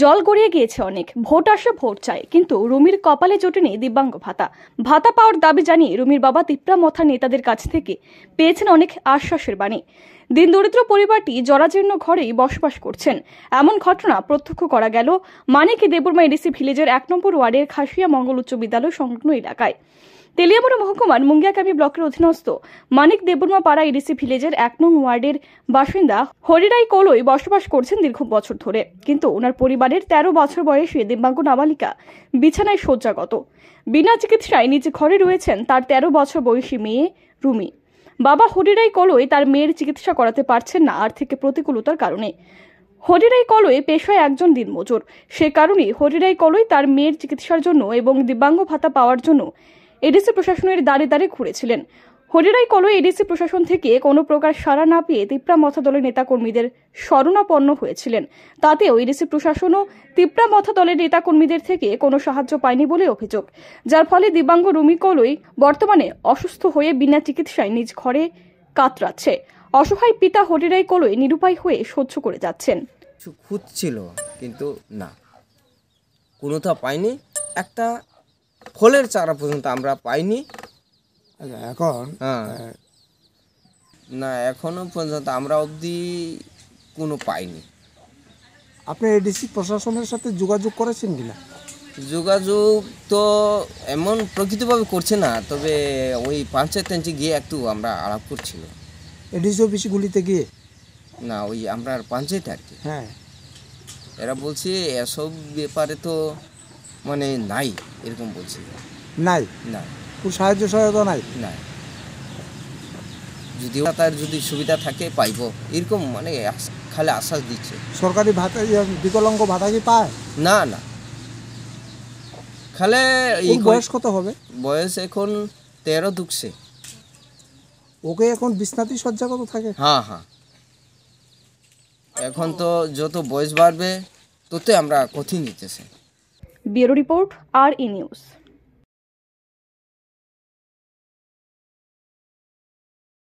জল গড়িয়ে গিয়েছে অনেক। ভোট আসে ভোট চায় কিন্তু রুমির কপালে জোটেনি দিব্যাঙ্গ ভাতা। ভাতা পাওয়ার দাবি জানিয়ে রুমির বাবা তিপ্রা মথা নেতাদের কাছ থেকে পেয়েছেন অনেক আশ্বাসের বাণী। দিন দরিদ্র পরিবারটি জরাজীর্ণ ঘরেই বসবাস করছেন। এমন ঘটনা প্রত্যক্ষ করা গেল মানিক দেবর্মা এডিসি ভিলেজের এক নম্বর ওয়ার্ডের খাসিয়া মঙ্গল উচ্চ বিদ্যালয় সংলগ্ন এলাকায়। তেলিয়ামুড়া মহকুমার মুঙ্গিয়াকাবি ব্লকের অধীনস্থ মানিক দেববর্মা পাড়া এডিসি ভিলেজের এক নং ওয়ার্ডের বাসিন্দা হরিরাই কলই বসবাস করছেন দীর্ঘ বছর ধরে। কিন্তু ওনার পরিবারের তেরো বছর বয়সী দিব্যাঙ্গ নাবালিকা বিছানায় শয্যাগত। বিনা চিকিৎসায় নিজ ঘরে রয়েছেন তার তেরো বছর বয়সী মেয়ে রুমি। বাবা হরিরাই কলই তার মেয়ের চিকিৎসা করাতে পারছেন না আর্থিক প্রতিকূলতার কারণে। হরিরাই কলই পেশায় একজন দিনমজুর। সে কারণেই হরিরাই কলই তার মেয়ের চিকিৎসার জন্য এবং দিব্যাঙ্গ ভাতা পাওয়ার জন্য এডিসি প্রশাসনের দ্বারে দ্বারে ঘুরেছিলেন। হরিরাই কলই এডিসি প্রশাসন থেকে কোনো প্রকার সাড়া না পেয়ে তিপ্রা মথা দলের নেতাকর্মীদের শরণাপন্ন হয়েছিলেন। তাতেও এডিসি প্রশাসনও তিপ্রা মথা দলের নেতাকর্মীদের থেকে কোনো সাহায্য পায়নি বলে অভিযোগ, যার ফলে দিব্যাঙ্গ রুমি কলই বর্তমানে অসুস্থ হয়ে বিনা চিকিৎসায় নিজ ঘরে কাতরাচ্ছে। অসহায় পিতা হরিরাই কলই নিরুপায় হয়ে সহ্য করে যাচ্ছেন। খুঁজছিল, কিন্তু না। কোনো কোনোটা পাইনি একটা ফলের চারা পর্যন্ত আমরা পাইনি। আচ্ছা এখন হ্যাঁ। না এখনও পর্যন্ত আমরা অবধি কোনো পাইনি। আপনি এডিসি প্রশাসনের সাথে যোগাযোগ করেছেন কিনা যোগাযোগ তো এমন প্রকৃতভাবে করছে না তবে ওই পঞ্চায়েত টাঞ্চে গিয়ে একটু আমরা আলাপ করছিল। এডিসি অফিসগুলিতে গিয়ে? না ওই আমরা পঞ্চায়েত আর কি। হ্যাঁ। এরা বলছে এসব ব্যাপারে তো মানে নাই এরকম বলছে। নাই? না। কোনো সাহায্য সহায়তা নাই? না। যদি তার যদি সুবিধা থাকে পাইব। এরকম মানে খালি আশ্বাস দিচ্ছে। সরকারি ভাতা ইয়ে, বিকলাঙ্গ ভাতা কি পায়? না না। খালি এই বয়স কত হবে? বয়স এখন তেরো ঢুকছে। ওকে এখন বিছনাতি শয্যা কত থাকে? হ্যাঁ হ্যাঁ। এখন তো যত বয়স বাড়বে ততই আমরা কঠিন নিতেছে bureau report R E news.